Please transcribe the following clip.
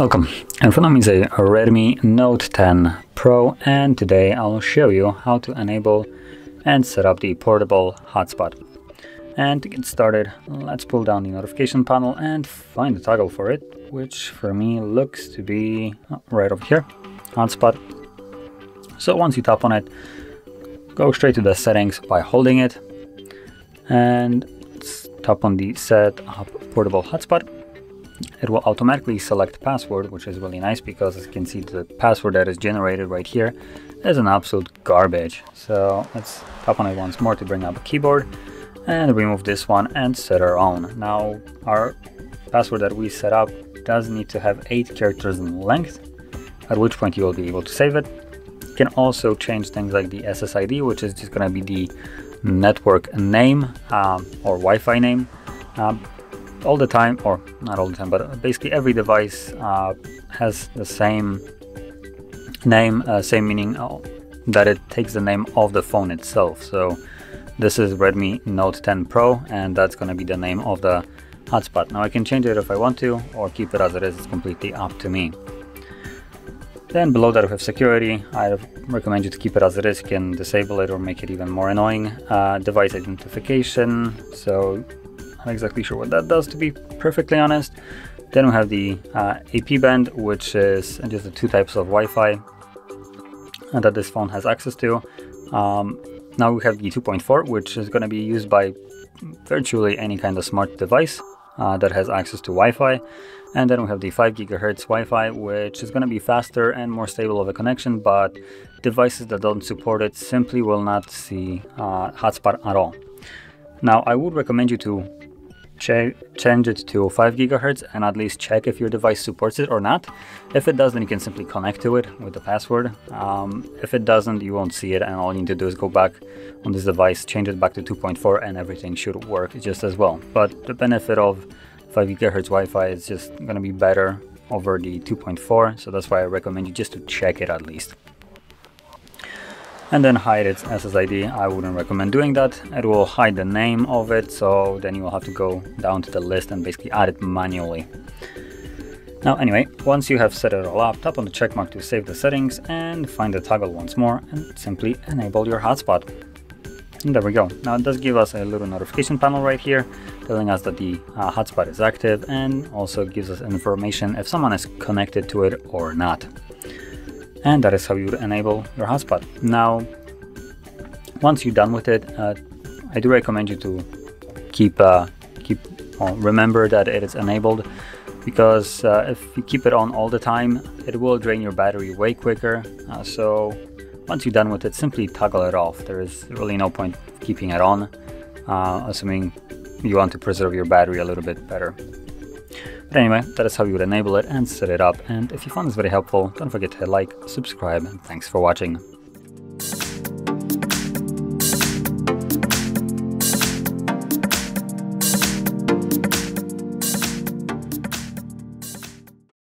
Welcome, in front me is a Redmi Note 10 Pro and today I'll show you how to enable and set up the portable hotspot. And to get started, let's pull down the notification panel and find the toggle for it, which for me looks to be oh, right over here, hotspot. So once you tap on it, go straight to the settings by holding it and tap on the set up portable hotspot it will automatically select password, which is really nice because as you can see the password that is generated right here is an absolute garbage. So let's tap on it once more to bring up a keyboard and remove this one and set our own. Now our password that we set up does need to have 8 characters in length, at which point you will be able to save it. You can also change things like the SSID, which is just going to be the network name um, or Wi-Fi name. Um, all the time, or not all the time, but basically every device uh, has the same name, uh, same meaning uh, that it takes the name of the phone itself. So this is Redmi Note 10 Pro, and that's going to be the name of the hotspot. Now I can change it if I want to, or keep it as it is. It's completely up to me. Then below that we have security. I recommend you to keep it as it is. You can disable it or make it even more annoying. Uh, device identification. So I'm not exactly sure what that does to be perfectly honest. Then we have the uh, AP band, which is just the two types of Wi-Fi that this phone has access to. Um, now we have the 2.4, which is going to be used by virtually any kind of smart device uh, that has access to Wi-Fi. And then we have the 5 gigahertz Wi-Fi, which is going to be faster and more stable of a connection, but devices that don't support it simply will not see uh, hotspot at all. Now, I would recommend you to change it to 5 gigahertz and at least check if your device supports it or not. If it does, then you can simply connect to it with the password. Um, if it doesn't, you won't see it and all you need to do is go back on this device, change it back to 2.4 and everything should work just as well. But the benefit of 5 gigahertz Wi-Fi is just going to be better over the 2.4, so that's why I recommend you just to check it at least and then hide its SSID. I wouldn't recommend doing that. It will hide the name of it, so then you will have to go down to the list and basically add it manually. Now anyway, once you have set it all up, tap on the checkmark to save the settings and find the toggle once more and simply enable your hotspot. And there we go. Now it does give us a little notification panel right here telling us that the uh, hotspot is active and also gives us information if someone is connected to it or not and that is how you enable your hotspot. Now, once you're done with it, uh, I do recommend you to keep uh, keep well, remember that it is enabled because uh, if you keep it on all the time, it will drain your battery way quicker. Uh, so once you're done with it, simply toggle it off. There is really no point keeping it on, uh, assuming you want to preserve your battery a little bit better. But anyway, that is how you would enable it and set it up. And if you found this very helpful, don't forget to hit like, subscribe, and thanks for watching.